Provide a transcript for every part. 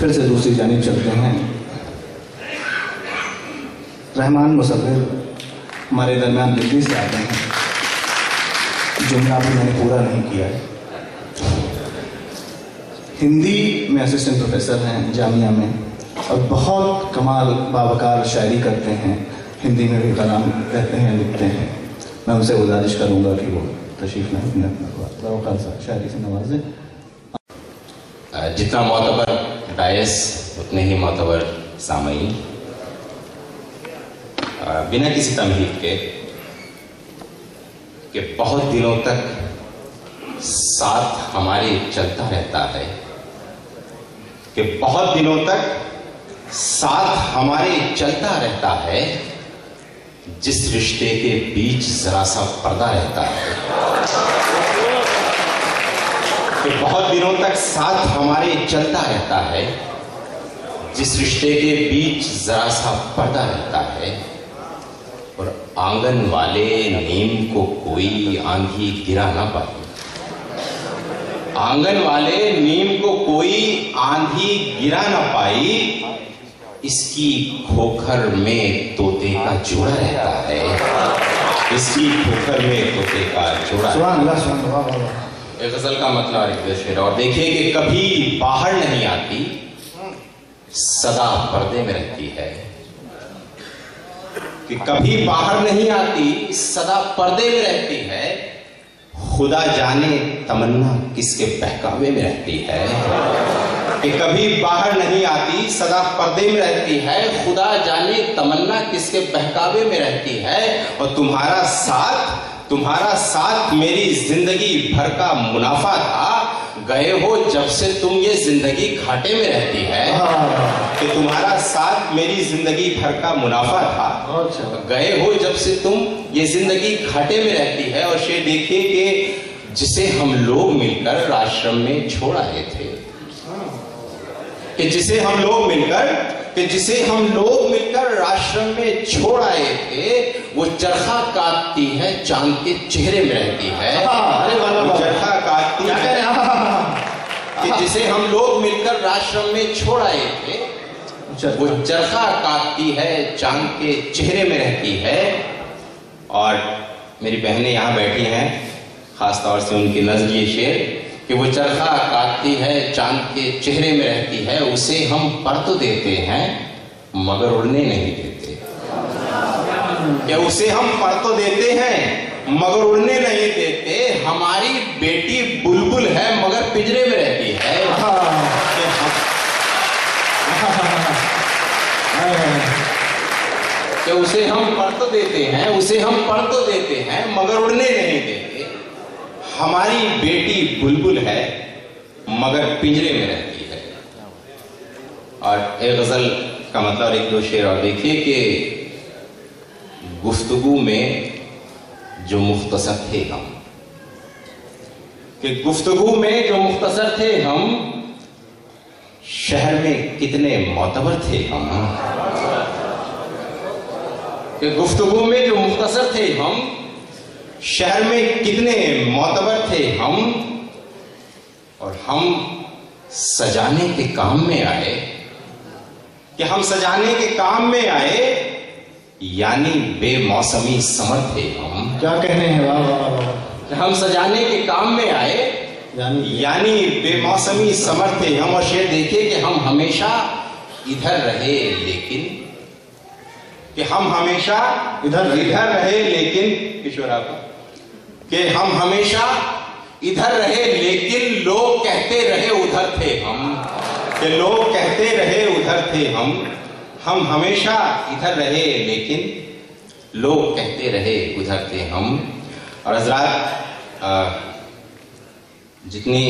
फिर से दूसरी जानब चलते हैं। रहमान मुसविर हमारे दरमियान दिल्ली से आते हैं, जुमला भी मैंने पूरा नहीं किया है। हिंदी में असिस्टेंट प्रोफेसर हैं जामिया में, और बहुत कमाल बावकार शायरी करते हैं। हिंदी में भी कलाम कहते हैं, लिखते हैं। मैं उनसे गुजारिश करूँगा कि वो तशरीफ़ लाएँ। अपने अपना शायरी से नवाजें। जितना मोतबर डायस उतने ही मोतबर सामयीन बिना किसी तमहीद के, कि बहुत दिनों तक साथ हमारे चलता रहता है, कि बहुत दिनों तक साथ हमारे चलता रहता है, जिस रिश्ते के बीच जरा सा पर्दा रहता है। कि बहुत दिनों तक साथ हमारे चलता रहता है। जिस रिश्ते के बीच जरा सा पर्दा रहता है और आँगन वाले नीम को कोई आंधी गिरा ना पाए। आँगन वाले नीम को कोई आंधी गिरा ना पाई इसकी खोखर में तोते का जोड़ा रहता है। इसकी खोखर में तोते का जोड़ा गज़ल का मतलब और शेर और देखिए कि कभी बाहर नहीं आती, सदा पर्दे में रहती है। कि कभी बाहर नहीं आती, सदा पर्दे में रहती है। खुदा जाने तमन्ना किसके बहकावे में रहती है। कि कभी बाहर नहीं आती, सदा पर्दे में रहती है। खुदा जाने तमन्ना किसके बहकावे में रहती है। और तुम्हारा साथ तुम्हारा साथ मेरी ज़िंदगी भर का मुनाफा था। गए हो जब से तुम ये ज़िंदगी घाटे में रहती है। कि तुम्हारा साथ मेरी ज़िंदगी भर का मुनाफा था। गए हो जब से तुम ये ज़िंदगी घाटे में रहती है। और शेर देखिए कि जिसे हम लोग मिलकर आश्रम में छोड़ आए थे। कि जिसे हम लोग मिलकर कि जिसे हम लोग मिलकर आश्रम में छोड़ आए थे वो चरखा काटती है चाँद के चेहरे में रहती है। वो चरखा काटती है। कि जिसे हम लोग मिलकर आश्रम में छोड़ आए थे वो चरखा काटती है चाँद के चेहरे में रहती है। और मेरी बहनें यहाँ बैठी हैं खास तौर से उनकी नज़र ये शेर। कि वो चरखा काटती है, चाँद के चेहरे में रहती है, उसे हम पर तो देते हैं, मगर उड़ने नहीं देते। क्या उसे हम पर तो देते हैं, मगर उड़ने नहीं देते। हमारी बेटी बुलबुल है, मगर पिंजरे में रहती है। उसे हम पर तो देते हैं, उसे हम पर तो देते हैं, मगर उड़ने नहीं देते। हमारी बेटी बुलबुल है, मगर पिंजरे में रहती है। और एक गज़ल का मतलब एक दो शेर और देखिए कि गुफ्तगु में जो मुख्तसर थे हम, कि गुफ्तगु में जो मुख्तसर थे हम, शहर में कितने मोतबर थे हम। कि गुफ्तगु में जो मुख्तसर थे हम शहर में कितने मोतबर थे हम? और हम सजाने के काम में आए। कि हम सजाने के काम में आए यानी बेमौसमी समर थे हम। क्या कहने हैं? वाह वाह वाह हम सजाने के काम में आए यानी बेमौसमी समर थे हम। और शेर देखिए कि हम हमेशा इधर रहे लेकिन कि हम हमेशा इधर इधर रहे लेकिन किशोर आप कि हम हमेशा इधर रहे लेकिन लोग कहते रहे उधर थे हम। कि लोग कहते रहे उधर थे हम। हम हमेशा इधर रहे लेकिन लोग कहते रहे उधर थे हम। और हजरात जितनी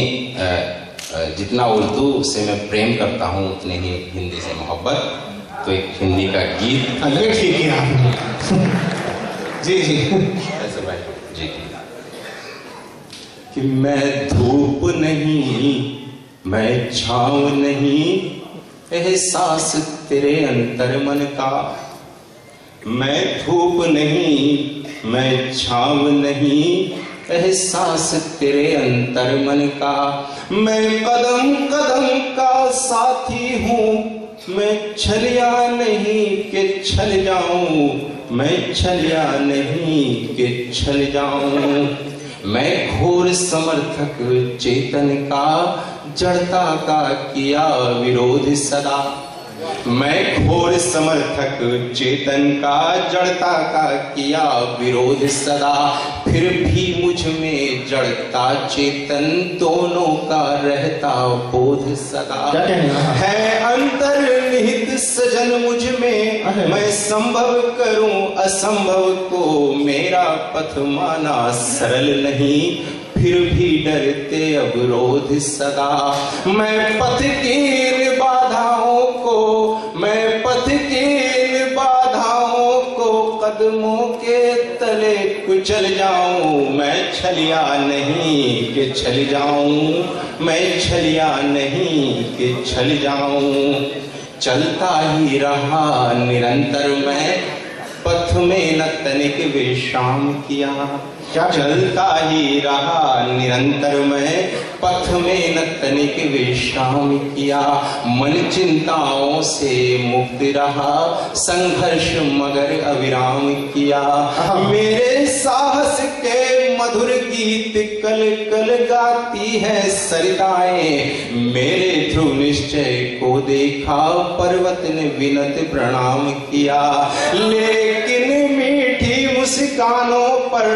जितना उर्दू से मैं प्रेम करता हूँ उतने ही हिंदी से मोहब्बत। तो एक हिंदी का गीत। ठीक है। जी जी। ऐसे भाई। जी। कि मैं धूप नहीं, मैं छाव नहीं, एहसास तेरे अंतर मन का। मैं धूप नहीं, मैं छाव नहीं, एहसास तेरे अंतर मन का। मैं कदम कदम का साथी हूँ, मैं छलिया नहीं के छल जाऊँ, मैं छलिया नहीं के छल जाऊँ। मैं घोर समर्थक चेतन का जड़ता का किया विरोध सदा। मैं घोर समर्थक चेतन का जड़ता का किया विरोध सदा। फिर भी मुझमें जड़ता चेतन दोनों का रहता बोध सदा? है अंतर सजन मुझमें मैं संभव करूँ असंभव को मेरा पथ माना सरल नहीं फिर भी डरते अवरोध सदा। मैं पथ की इन बाधाओं को मैं पथ की इन बाधाओं को कदमों के तले कुचल जाऊँ। मैं छलिया नहीं कि छल जाऊँ मैं छलिया नहीं कि छल जाऊँ। चलता ही रहा निरंतर मैं। पथ में न तनिक विश्राम किया। चलता ही रहा निरंतर मैं। पथ में न तनिक विश्राम किया। मन चिंताओं से मुक्त रहा। संघर्ष मगर अविराम किया। मेरे साहस के मधुर गीत कल कल गाती है सरिताएँ। मेरे ध्रुव निश्चय को देखा, पर्वत ने विनत प्रणाम किया। लेकिन मीठी मुस्कानों पर,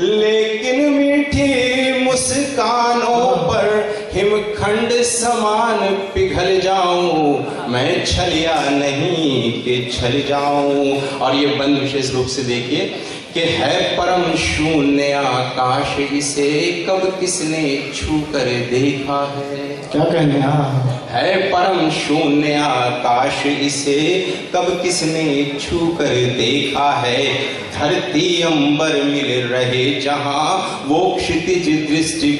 लेकिन मीठी मुस्कानों पर हिमखंड समान पिघल जाऊँ मैं छलिया नहीं कि छल जाऊँ। और ये बंद विशेष रूप से देखिए कि है परम शून्य आकाश इसे कब किसने छू कर देखा है? क्या कहने हाँ? है। परम शून्य आकाश इसे कब किसने छू कर देखा है? धरती अंबर मिल रहे जहाँ वो क्षितिज दृष्टि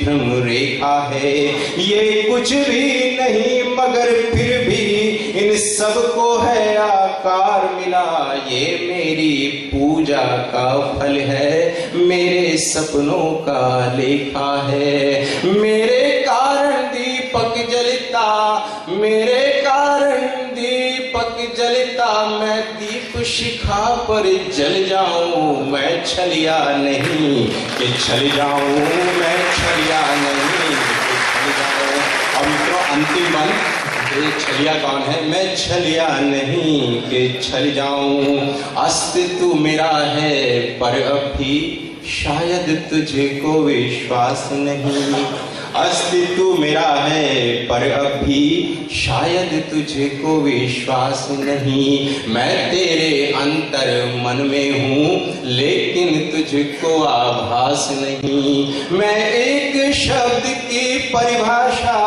रेखा है। ये कुछ भी नहीं, मगर फिर भी इन सबको है आकार मिला। ये मेरी पूजा का फल है, मेरे सपनों का लेखा है। मेरे कारण दीपक जलता, मेरे कारण दीपक जलता। मैं दीप शिखा पर जल जाऊँ, मैं छलिया नहीं कि छल जाऊँ, मैं छलिया नहीं। अंतिम मन ये छलिया कौन है। मैं छलिया नहीं कि छल जाऊँ। अस्तित्व मेरा है, पर अब भी शायद तुझको विश्वास नहीं। अस्तित्व मेरा है, पर अब भी शायद तुझको विश्वास नहीं। मैं तेरे अंतर मन में हूँ, लेकिन तुझको आभास नहीं। मैं शब्द की परिभाषा,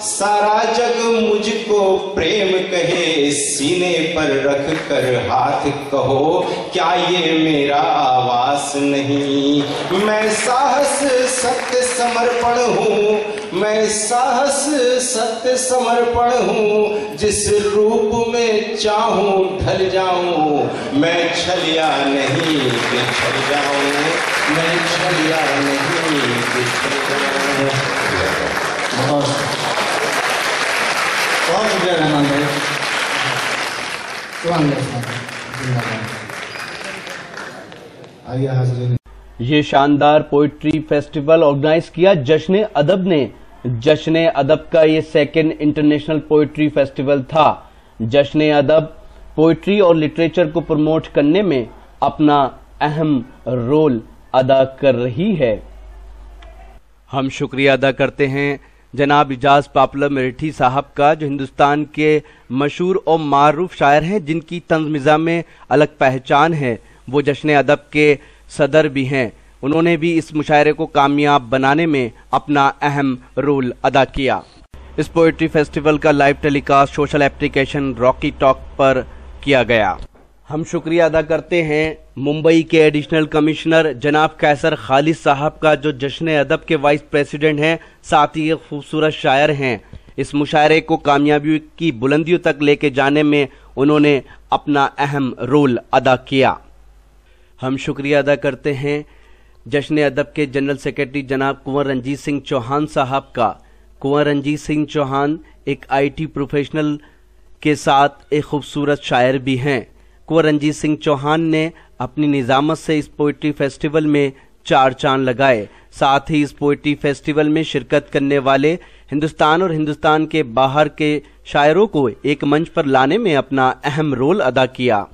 सारा जग मुझको प्रेम कहे, सीने पर रख कर हाथ कहो, क्या ये मेरा आवास नहीं? मैं साहस सत्य समर्पण हूँ, मैं साहस सत्य समर्पण हूँ, जिस रूप में चाहूँ ढल जाऊँ, मैं छलिया नहीं छल जाऊँ। ये शानदार पोइट्री फेस्टिवल ऑर्गेनाइज किया जश्न अदब ने। जश्न अदब का ये सेकेंड इंटरनेशनल पोइट्री फेस्टिवल था। जश्न अदब पोइट्री और लिटरेचर को प्रमोट करने में अपना अहम रोल अदा कर रही है। हम शुक्रिया अदा करते हैं जनाब इजाज पापुलर मेरठी साहब का, जो हिंदुस्तान के मशहूर और मारूफ शायर हैं, जिनकी तंज मिज़ा में अलग पहचान है। वो जश्न अदब के सदर भी हैं। उन्होंने भी इस मुशायरे को कामयाब बनाने में अपना अहम रोल अदा किया। इस पोइट्री फेस्टिवल का live telecast social application Rocky talk पर किया गया। हम शुक्रिया अदा करते हैं मुंबई के एडिशनल कमिश्नर जनाब कैसर खालिद साहब का, जो जश्न अदब के वाइस प्रेसिडेंट हैं, साथ ही एक खूबसूरत शायर हैं। इस मुशायरे को कामयाबी की बुलंदियों तक लेके जाने में उन्होंने अपना अहम रोल अदा किया। हम शुक्रिया अदा करते हैं जश्न अदब के जनरल सेक्रेटरी जनाब कुंवर रंजीत सिंह चौहान साहब का। कुंवर रंजीत सिंह चौहान एक आईटी प्रोफेशनल के साथ एक खूबसूरत शायर भी हैं। कुंवर रंजीत सिंह चौहान ने अपनी निजामत से इस पोइट्री फेस्टिवल में चार चाँद लगाए। साथ ही इस पोइट्री फेस्टिवल में शिरकत करने वाले हिंदुस्तान और हिंदुस्तान के बाहर के शायरों को एक मंच पर लाने में अपना अहम रोल अदा किया।